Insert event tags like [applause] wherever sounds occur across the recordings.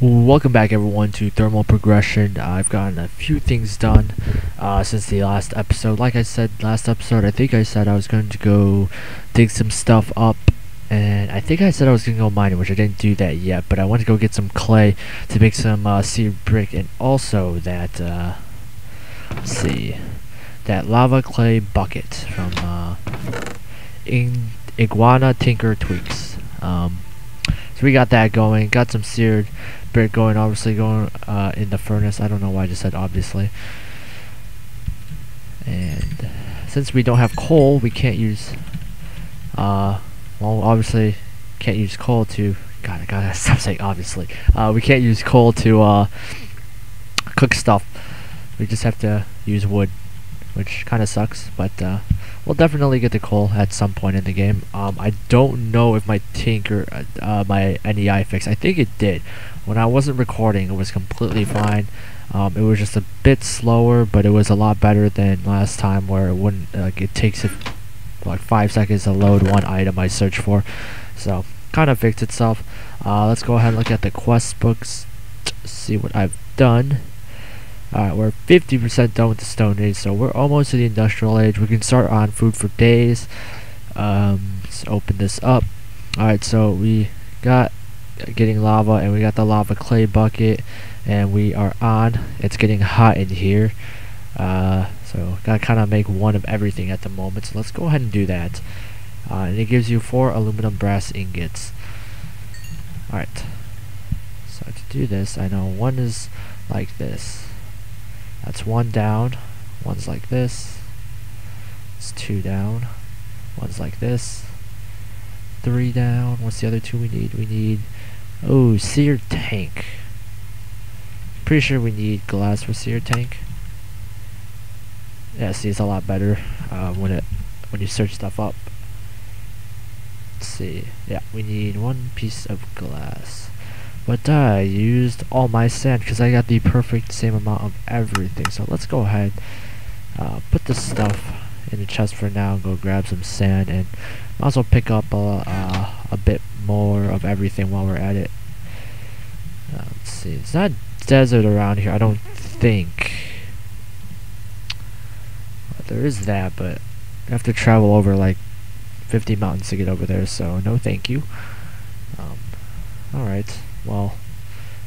Welcome back everyone to Thermal Progression. I've gotten a few things done uh, since the last episode. Like I said last episode, I think I said I was going to go dig some stuff up and I think I said I was going to go mining, which I didn't do that yet, but I want to go get some clay to make some uh, seared brick and also that, uh, let's see, that lava clay bucket from uh, in Iguana Tinker Tweaks. Um, so we got that going, got some seared brick going, obviously going uh, in the furnace. I don't know why I just said obviously. And since we don't have coal, we can't use, uh, well, obviously can't use coal to, God, I gotta [laughs] stop saying obviously. Uh, we can't use coal to uh, cook stuff. We just have to use wood, which kind of sucks, but uh, we'll definitely get the coal at some point in the game. Um, I don't know if my Tinker, uh, uh my NEI fix, I think it did. When I wasn't recording, it was completely fine. Um, it was just a bit slower, but it was a lot better than last time where it wouldn't, like, it takes it like 5 seconds to load one item I search for. So, kind of fixed itself. Uh, let's go ahead and look at the quest books, see what I've done. Alright, we're 50% done with the Stone Age, so we're almost to the Industrial Age. We can start on food for days. Um, let's open this up. Alright, so we got getting lava, and we got the lava clay bucket, and we are on. It's getting hot in here. Uh, so, gotta kind of make one of everything at the moment, so let's go ahead and do that. Uh, and it gives you four aluminum brass ingots. Alright. So to do this, I know one is like this. That's one down. One's like this. It's two down. One's like this. Three down. What's the other two we need? We need... Oh, seared tank. Pretty sure we need glass for seared tank. Yeah, see, it's a lot better uh, when it when you search stuff up. Let's see. Yeah, we need one piece of glass. But uh, I used all my sand because I got the perfect same amount of everything. So let's go ahead, uh, put this stuff in the chest for now and go grab some sand and also pick up a, uh, a bit more of everything while we're at it. Uh, let's see, it's not desert around here, I don't think. There is that, but I have to travel over like 50 mountains to get over there, so no thank you. Um, Alright well,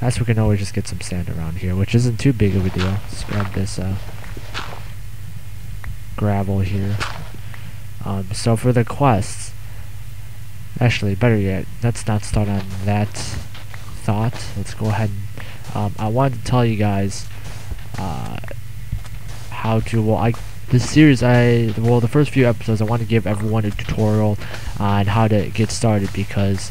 as we can always just get some sand around here, which isn't too big of a deal. Let's grab this uh, gravel here. Um, so for the quests, actually, better yet, let's not start on that thought. Let's go ahead and, um, I wanted to tell you guys, uh, how to, well, I, this series, I, well, the first few episodes, I want to give everyone a tutorial on how to get started because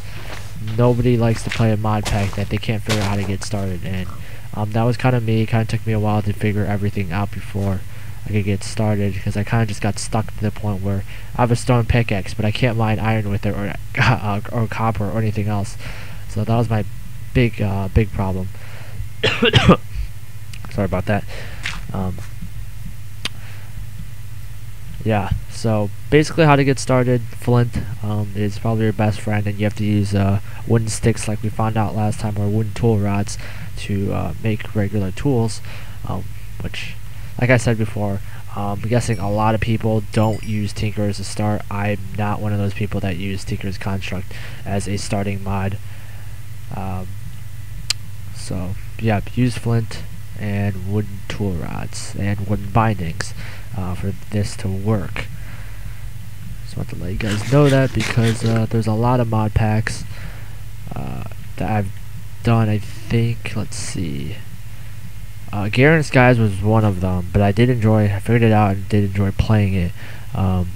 nobody likes to play a mod pack that they can't figure out how to get started and um, that was kind of me. Kind of took me a while to figure everything out before I could get started because I kind of just got stuck to the point where I have a stone pickaxe but I can't mine iron with it or [laughs] uh, or copper or anything else. So that was my big uh, big problem. [coughs] Sorry about that. Um, yeah, so basically how to get started, flint um, is probably your best friend and you have to use uh, wooden sticks like we found out last time or wooden tool rods to uh, make regular tools, um, which like I said before, um, I'm guessing a lot of people don't use Tinker as a start. I'm not one of those people that use Tinker's Construct as a starting mod. Um, so yeah, use flint and wooden tool rods and wooden bindings uh, for this to work. Just want to let you guys know that because uh, there's a lot of mod packs uh, that I've done. I think, let's see. Uh, Agrarian Skies was one of them, but I did enjoy, I figured it out and did enjoy playing it. Um,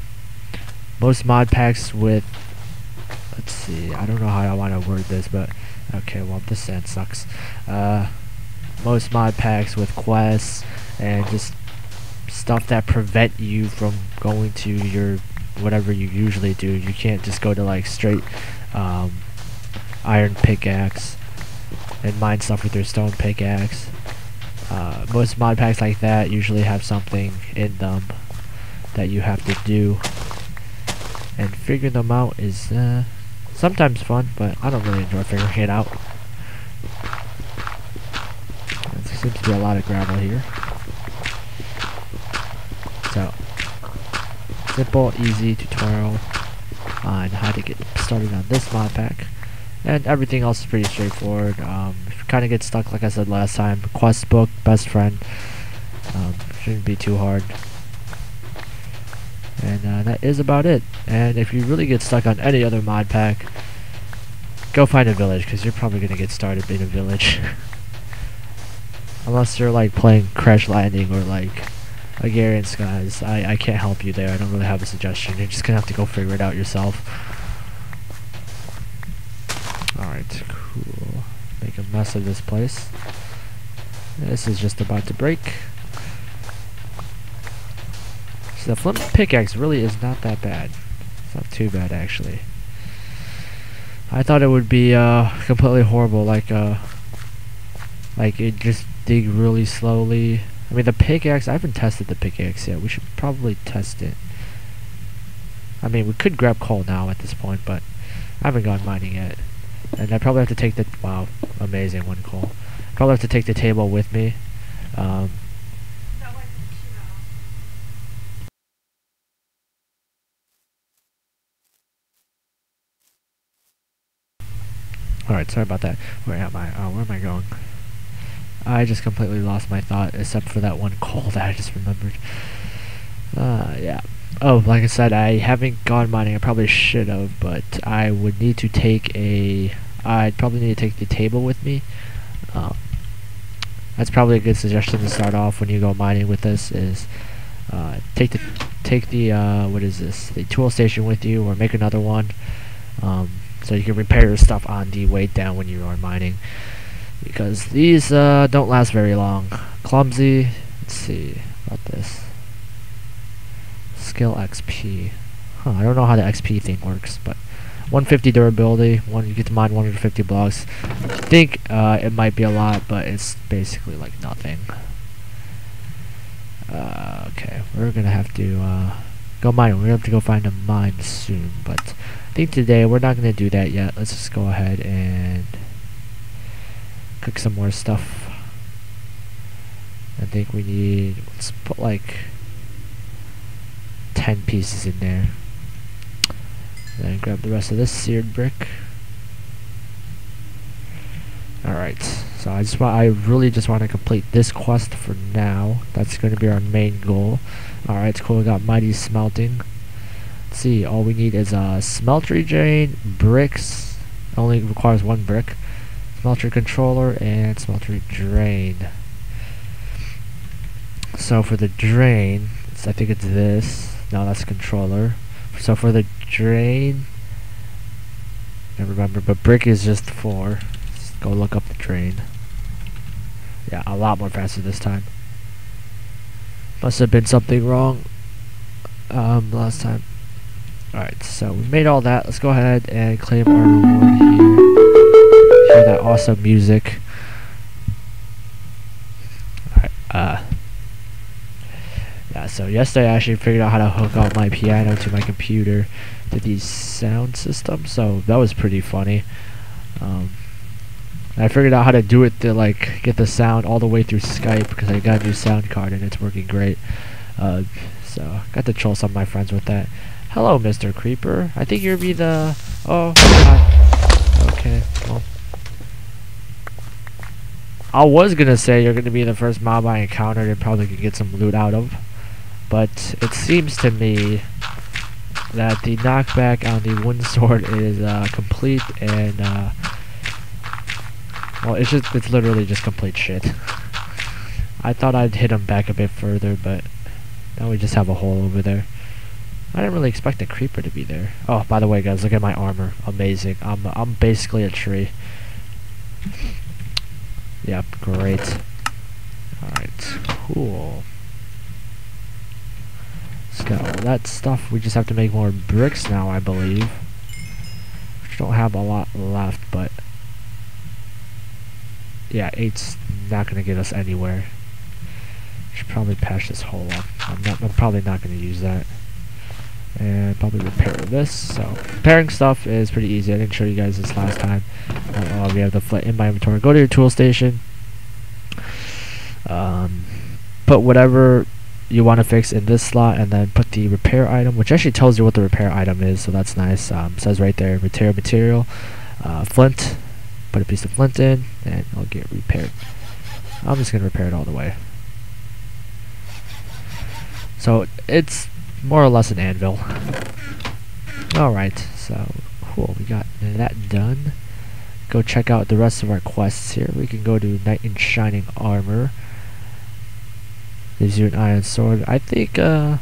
most mod packs with, let's see, I don't know how I want to word this, but, okay, well, this sand sucks. Uh, most mod packs with quests and just stuff that prevent you from going to your whatever you usually do. You can't just go to like straight um, iron pickaxe and mine stuff with your stone pickaxe. Uh, most mod packs like that usually have something in them that you have to do. And figuring them out is uh, sometimes fun, but I don't really enjoy figuring it out. There seems to be a lot of gravel here. So, simple, easy tutorial on how to get started on this mod pack. And everything else is pretty straightforward. Um, if you kind of get stuck, like I said last time, quest book, best friend, um, shouldn't be too hard. And uh, that is about it. And if you really get stuck on any other mod pack, go find a village, because you're probably going to get started in a village. [laughs] Unless you're like playing Crash Landing or like Agrarian Skies, I, I can't help you there. I don't really have a suggestion. You're just to have to go figure it out yourself. Alright, cool. Make a mess of this place. This is just about to break. So the flint pickaxe really is not that bad. It's not too bad actually. I thought it would be uh, completely horrible, like uh, like it just dig really slowly. I mean the pickaxe, I haven't tested the pickaxe yet. We should probably test it. I mean we could grab coal now at this point, but I haven't gone mining yet. And I probably have to take the, wow, amazing one coal. Probably have to take the table with me. Um, Alright, sorry about that. Where am I? Oh, where am I going? I just completely lost my thought, except for that one call that I just remembered. Uh, yeah. Oh, like I said, I haven't gone mining. I probably should have, but I would need to take a... I'd probably need to take the table with me. Um, that's probably a good suggestion to start off when you go mining with this, is uh, take the, take the uh, what is this, the tool station with you, or make another one. Um, so you can repair your stuff on the way down when you are mining. Because these uh, don't last very long. Clumsy, let's see about this. Skill XP. Huh, I don't know how the XP thing works, but 150 durability, one you get to mine 150 blocks. I think uh, it might be a lot, but it's basically like nothing. Uh, okay, we're gonna have to uh, go mine. We're gonna have to go find a mine soon, but I think today we're not gonna do that yet. Let's just go ahead and cook some more stuff. I think we need let's put like 10 pieces in there. Then grab the rest of this seared brick. Alright, so I just want I really just want to complete this quest for now. That's gonna be our main goal. Alright, cool, we got mighty smelting. Let's see, all we need is a smeltery drain, bricks, only requires one brick, smeltery controller, and smeltery drain. So for the drain, I think it's this. No, that's controller. So for the drain, I remember, but brick is just four. Let's go look up the drain. Yeah, a lot more faster this time. Must have been something wrong um, last time. Alright, so we made all that. Let's go ahead and claim our reward here. That awesome music. Uh, yeah, so yesterday I actually figured out how to hook up my piano to my computer to the sound system, so that was pretty funny. Um, I figured out how to do it to like get the sound all the way through Skype because I got a new sound card and it's working great. Uh, so got to troll some of my friends with that. Hello, Mr. Creeper. I think you'll be the. Oh, God. Okay. Well, I was gonna say you're gonna be the first mob I encountered and probably could get some loot out of. But it seems to me that the knockback on the wooden [laughs] sword is uh, complete and uh, well, it's just it's literally just complete shit. I thought I'd hit him back a bit further, but now we just have a hole over there. I didn't really expect a creeper to be there. Oh, by the way, guys, look at my armor. Amazing. I'm I'm basically a tree. Yep, great. Alright, cool. All that stuff. We just have to make more bricks now, I believe. Which don't have a lot left, but... yeah, eight's not gonna get us anywhere. Should probably patch this hole up. I'm not. I'm probably not gonna use that. And probably repair this. So repairing stuff is pretty easy. I didn't show you guys this last time. Uh, we have the flint in my inventory. Go to your tool station. Um, put whatever you want to fix in this slot and then put the repair item which actually tells you what the repair item is so that's nice um, says right there material material uh, flint put a piece of flint in and it'll get repaired I'm just gonna repair it all the way so it's more or less an anvil alright so cool we got that done go check out the rest of our quests here we can go to knight in shining armor gives you an iron sword. I think uh,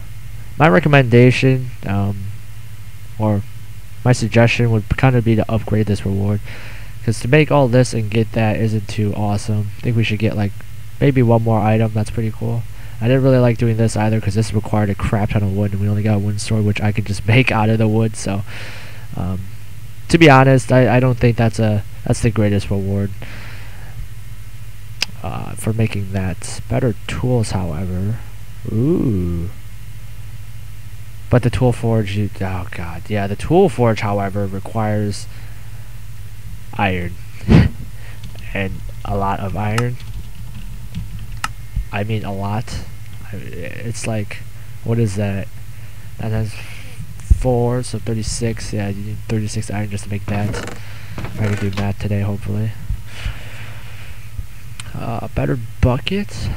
my recommendation, um, or my suggestion would kind of be to upgrade this reward. Because to make all this and get that isn't too awesome. I think we should get like maybe one more item. That's pretty cool. I didn't really like doing this either because this required a crap ton of wood and we only got one sword which I could just [laughs] make out of the wood. So um, to be honest, I, I don't think that's a that's the greatest reward uh, for making that. Better tools, however. Ooh. But the tool forge, you, oh god, yeah, the tool forge, however, requires iron. [laughs] and a lot of iron. I mean a lot. It's like, what is that? That has 4, so 36. Yeah, you need 36 iron just to make that. I can do math today, hopefully. Uh, a better bucket.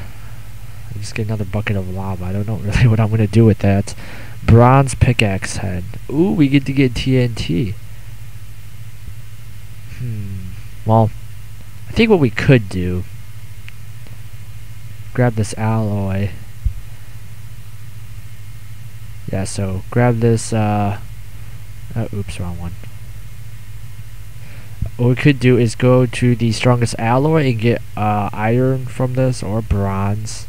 I just get another bucket of lava. I don't know [laughs] really what I'm gonna do with that. Bronze pickaxe head. Ooh, we get to get TNT. Hmm. Well, I think what we could do. Grab this alloy. Yeah, so grab this, uh, uh oops, wrong one. What we could do is go to the strongest alloy and get uh, iron from this or bronze.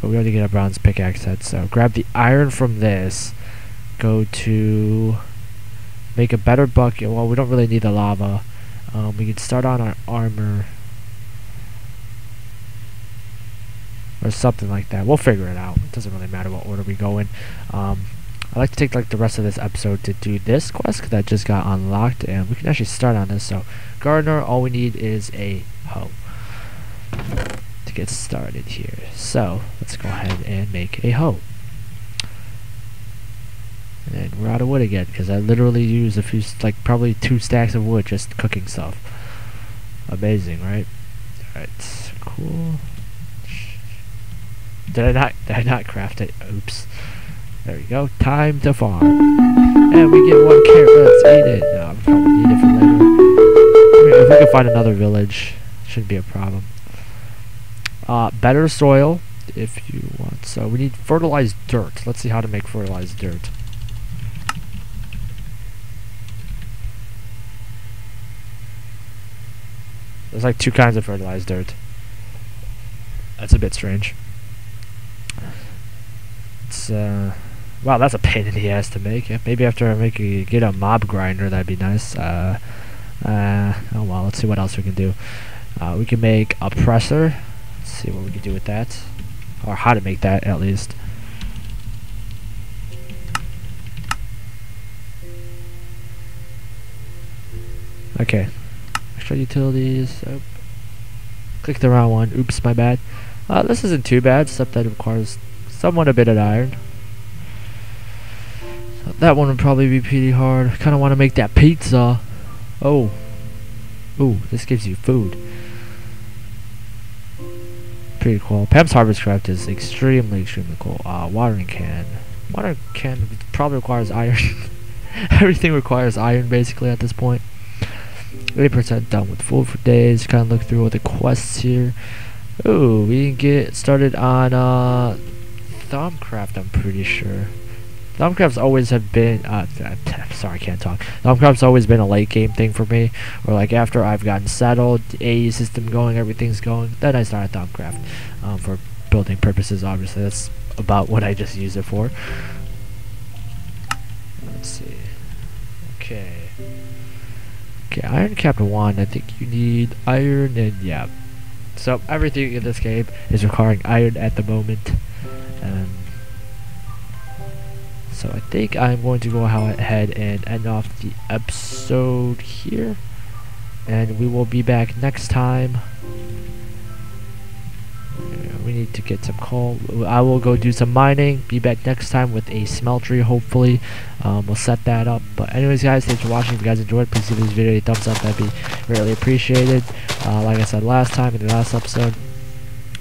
But we already get a bronze pickaxe head so grab the iron from this go to make a better bucket. Well we don't really need the lava. Um, we can start on our armor or something like that we'll figure it out it doesn't really matter what order we go in um, I'd like to take like the rest of this episode to do this quest that just got unlocked and we can actually start on this. So gardener, all we need is a hoe to get started here. So let's go ahead and make a hoe. And we're out of wood again because I literally used a few, like probably two stacks of wood just cooking stuff. Amazing, right? Alright, cool. Did I not, did I not craft it? Oops. There we go. Time to farm. And we get one carrot. Let's eat it. No, I'm probably need it for later. I mean, if we can find another village, shouldn't be a problem. Uh, better soil, if you want. So we need fertilized dirt. Let's see how to make fertilized dirt. There's like two kinds of fertilized dirt. That's a bit strange. It's uh Wow, that's a pain in the ass to make. Maybe after I make a, get a mob grinder, that'd be nice. Uh, uh, oh well, let's see what else we can do. Uh, we can make a presser. Let's see what we can do with that. Or how to make that, at least. Okay. Extra utilities. Oh. Click the wrong one. Oops, my bad. Uh, this isn't too bad, except that requires somewhat a bit of iron. That one would probably be pretty hard. I kind of want to make that pizza. Oh. Ooh, this gives you food. Pretty cool. Pam's Harvest Craft is extremely, extremely cool. Uh, watering can. Watering can probably requires iron. [laughs] Everything requires iron, basically, at this point. 80% done with food for days. Kind of look through all the quests here. Ooh, we can get started on, uh, Thaumcraft, I'm pretty sure. Thaumcraft's always have been, uh, sorry, I can't talk. Thaumcraft's always been a late game thing for me, or like after I've gotten settled, A system going, everything's going, then I start Thaumcraft, um, for building purposes, obviously, that's about what I just use it for. Let's see. Okay. Okay, Iron Cap 1, I think you need iron and, yeah, So everything in this game is requiring iron at the moment. Um, so I think I'm going to go ahead and end off the episode here. And we will be back next time. We need to get some coal. I will go do some mining. Be back next time with a smeltery, hopefully. Um, we'll set that up. But anyways, guys, thanks for watching. If you guys enjoyed, please give this video a thumbs up. That'd be really appreciated. Uh, like I said last time in the last episode,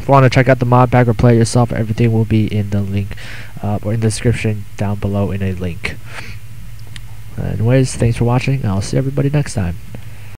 if you want to check out the mod pack or play it yourself, everything will be in the link uh, or in the description down below in a link. Anyways, thanks for watching. I'll see everybody next time.